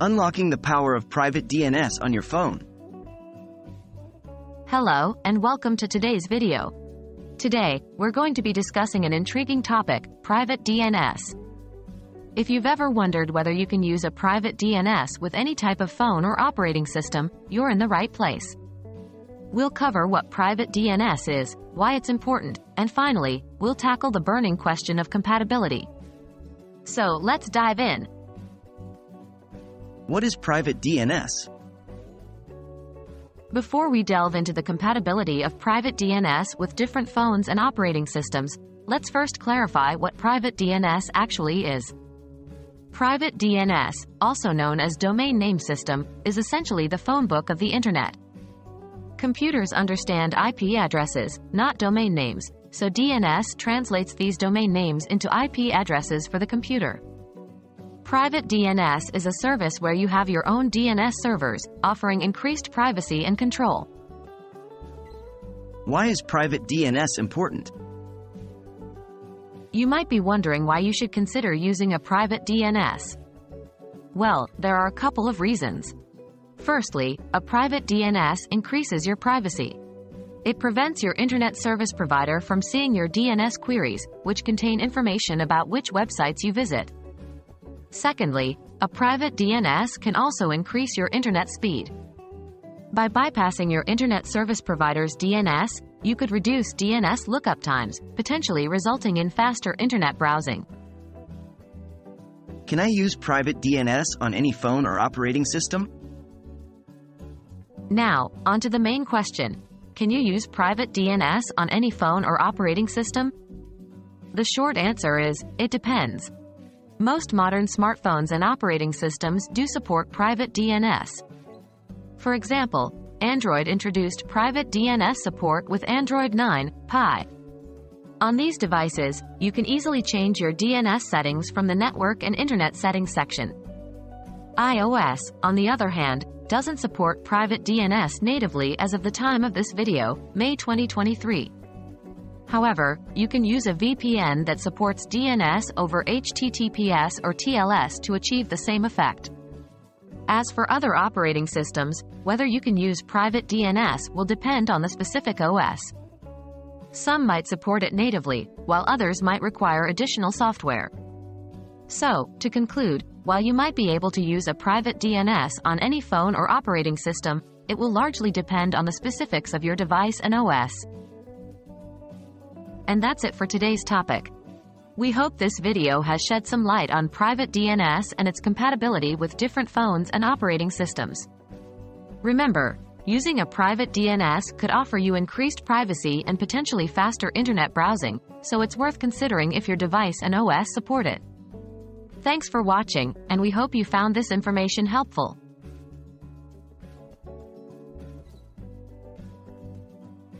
Unlocking the power of private DNS on your phone. Hello, and welcome to today's video. Today, we're going to be discussing an intriguing topic, private DNS. If you've ever wondered whether you can use a private DNS with any type of phone or operating system, you're in the right place. We'll cover what private DNS is, why it's important, and finally, we'll tackle the burning question of compatibility. So, let's dive in. What is private DNS? Before we delve into the compatibility of private DNS with different phones and operating systems, let's first clarify what private DNS actually is. Private DNS, also known as Domain Name System, is essentially the phone book of the Internet. Computers understand IP addresses, not domain names, so DNS translates these domain names into IP addresses for the computer. Private DNS is a service where you have your own DNS servers, offering increased privacy and control. Why is private DNS important? You might be wondering why you should consider using a private DNS. Well, there are a couple of reasons. Firstly, a private DNS increases your privacy. It prevents your internet service provider from seeing your DNS queries, which contain information about which websites you visit. Secondly, a private DNS can also increase your internet speed. By bypassing your internet service provider's DNS, you could reduce DNS lookup times, potentially resulting in faster internet browsing. Can I use private DNS on any phone or operating system? Now, onto the main question. Can you use private DNS on any phone or operating system? The short answer is, it depends. Most modern smartphones and operating systems do support private DNS. For example, Android introduced private DNS support with Android 9 Pie. On these devices, you can easily change your DNS settings from the Network and Internet Settings section. iOS, on the other hand, doesn't support private DNS natively as of the time of this video, May 2023. However, you can use a VPN that supports DNS over HTTPS or TLS to achieve the same effect. As for other operating systems, whether you can use private DNS will depend on the specific OS. Some might support it natively, while others might require additional software. So, to conclude, while you might be able to use a private DNS on any phone or operating system, it will largely depend on the specifics of your device and OS. And that's it for today's topic. We hope this video has shed some light on private DNS and its compatibility with different phones and operating systems. Remember, using a private DNS could offer you increased privacy and potentially faster internet browsing, so it's worth considering if your device and OS support it. Thanks for watching, and we hope you found this information helpful.